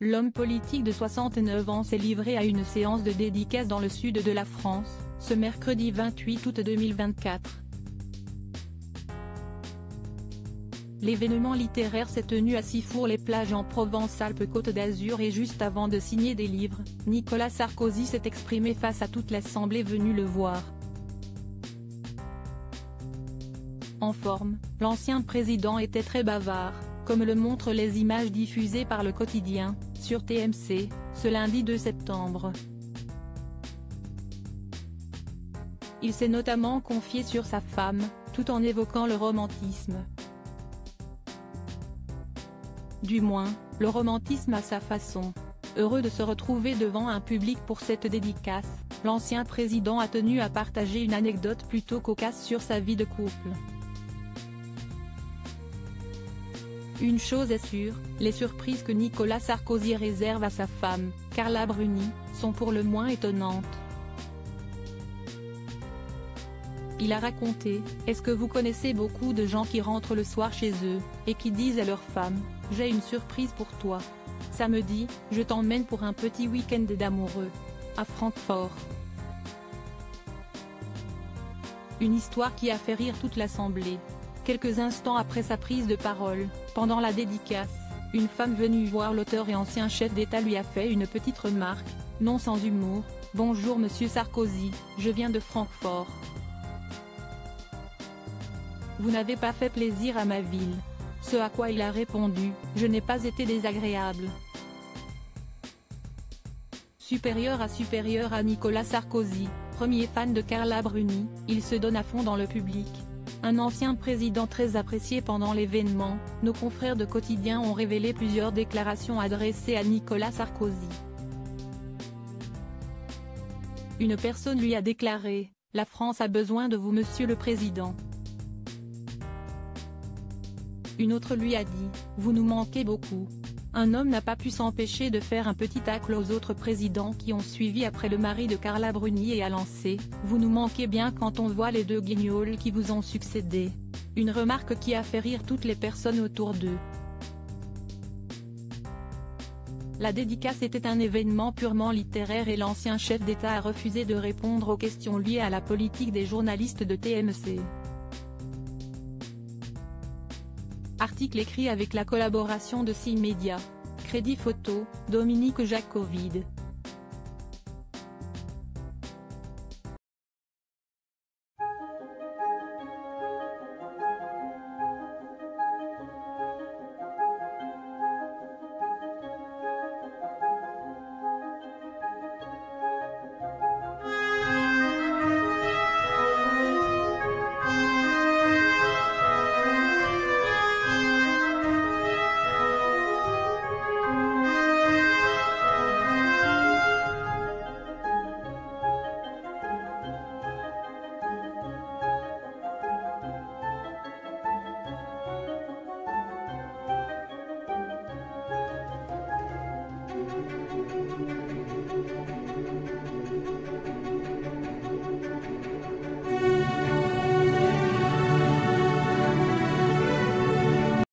L'homme politique de 69 ans s'est livré à une séance de dédicace dans le sud de la France, ce mercredi 28 août 2024. L'événement littéraire s'est tenu à Sifour-les-Plages en Provence-Alpes-Côte d'Azur et juste avant de signer des livres, Nicolas Sarkozy s'est exprimé face à toute l'assemblée venue le voir. En forme, l'ancien président était très bavard, comme le montrent les images diffusées par le quotidien, sur TMC, ce lundi 2 septembre. Il s'est notamment confié sur sa femme, tout en évoquant le romantisme. Du moins, le romantisme à sa façon. Heureux de se retrouver devant un public pour cette dédicace, l'ancien président a tenu à partager une anecdote plutôt cocasse sur sa vie de couple. Une chose est sûre, les surprises que Nicolas Sarkozy réserve à sa femme, Carla Bruni, sont pour le moins étonnantes. Il a raconté, est-ce que vous connaissez beaucoup de gens qui rentrent le soir chez eux, et qui disent à leur femme, j'ai une surprise pour toi. Samedi, je t'emmène pour un petit week-end d'amoureux. À Francfort. Une histoire qui a fait rire toute l'assemblée. Quelques instants après sa prise de parole, pendant la dédicace, une femme venue voir l'auteur et ancien chef d'État lui a fait une petite remarque, non sans humour, « Bonjour Monsieur Sarkozy, je viens de Francfort. Vous n'avez pas fait plaisir à ma ville. » Ce à quoi il a répondu, « Je n'ai pas été désagréable. » Supérieur à supérieur à Nicolas Sarkozy, premier fan de Carla Bruni, il se donne à fond dans le public. Un ancien président très apprécié pendant l'événement, nos confrères de Quotidien ont révélé plusieurs déclarations adressées à Nicolas Sarkozy. Une personne lui a déclaré, « La France a besoin de vous Monsieur le Président ». Une autre lui a dit, « Vous nous manquez beaucoup ». Un homme n'a pas pu s'empêcher de faire un petit tacle aux autres présidents qui ont suivi après le mari de Carla Bruni et a lancé « Vous nous manquez bien quand on voit les deux guignols qui vous ont succédé ». Une remarque qui a fait rire toutes les personnes autour d'eux. La dédicace était un événement purement littéraire et l'ancien chef d'État a refusé de répondre aux questions liées à la politique des journalistes de TMC. Article écrit avec la collaboration de 6 médias. Crédit photo, Dominique Jacovide.